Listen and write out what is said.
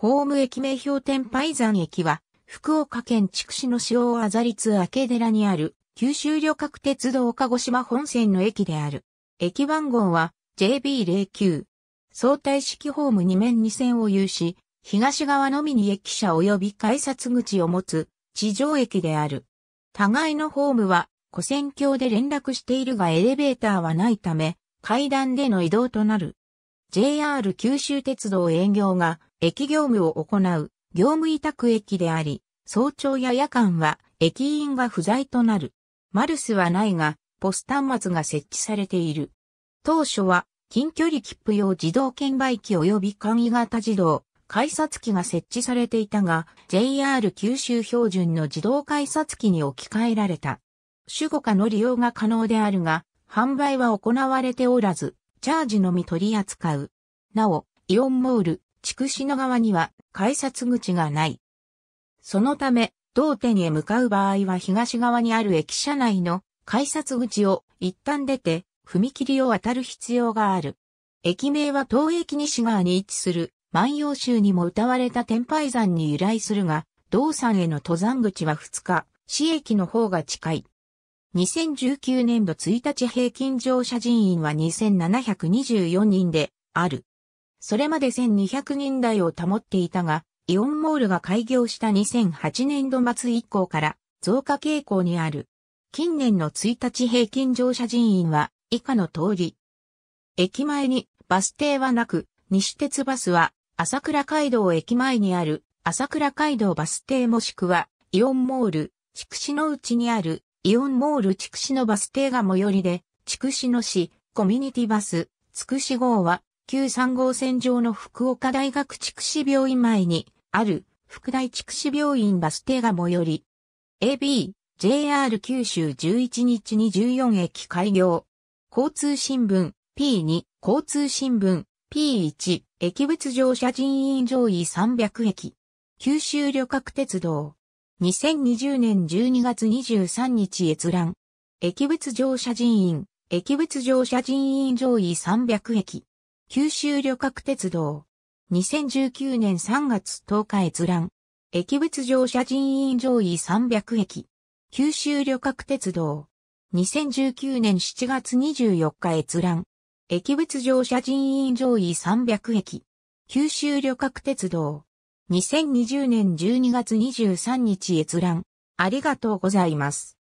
ホーム駅名標天拝山駅は、福岡県筑紫の塩あざ立明寺にある、九州旅客鉄道鹿児島本線の駅である。駅番号は JB09。相対式ホーム2面2線を有し、東側のみに駅舎及び改札口を持つ地上駅である。互いのホームは古線橋で連絡しているがエレベーターはないため、階段での移動となる。JR 九州鉄道営業が駅業務を行う業務委託駅であり、早朝や夜間は駅員が不在となる。マルスはないが、ポス端末が設置されている。当初は、近距離切符用自動券売機及び簡易型自動、改札機が設置されていたが、JR 九州標準の自動改札機に置き換えられた。主語化の利用が可能であるが、販売は行われておらず、チャージのみ取り扱う。なお、イオンモール、筑紫野側には改札口がない。そのため、同店へ向かう場合は東側にある駅舎内の改札口を一旦出て踏切を渡る必要がある。駅名は東駅西側に位置する万葉集にも歌われた天拝山に由来するが、同山への登山口は2日、市駅の方が近い。2019年度1日平均乗車人員は2724人である。それまで1200人台を保っていたが、イオンモールが開業した2008年度末以降から増加傾向にある。近年の1日平均乗車人員は以下の通り。駅前にバス停はなく、西鉄バスは朝倉街道駅前にある朝倉街道バス停もしくはイオンモール、筑紫の内にあるイオンモール筑紫のバス停が最寄りで、筑紫の市コミュニティバス、筑紫号は旧3号線上の福岡大学筑紫病院前にある、福大筑紫病院バス停が最寄り。AB、JR 九州11日に14駅開業。交通新聞、P2、交通新聞、P1、駅別乗車人員上位300駅。九州旅客鉄道。2020年12月23日閲覧。駅別乗車人員、駅別乗車人員上位300駅。九州旅客鉄道。2019年3月10日閲覧。駅別乗車人員上位300駅。九州旅客鉄道。2019年7月24日閲覧。駅別乗車人員上位300駅。九州旅客鉄道。2020年12月23日閲覧。ありがとうございます。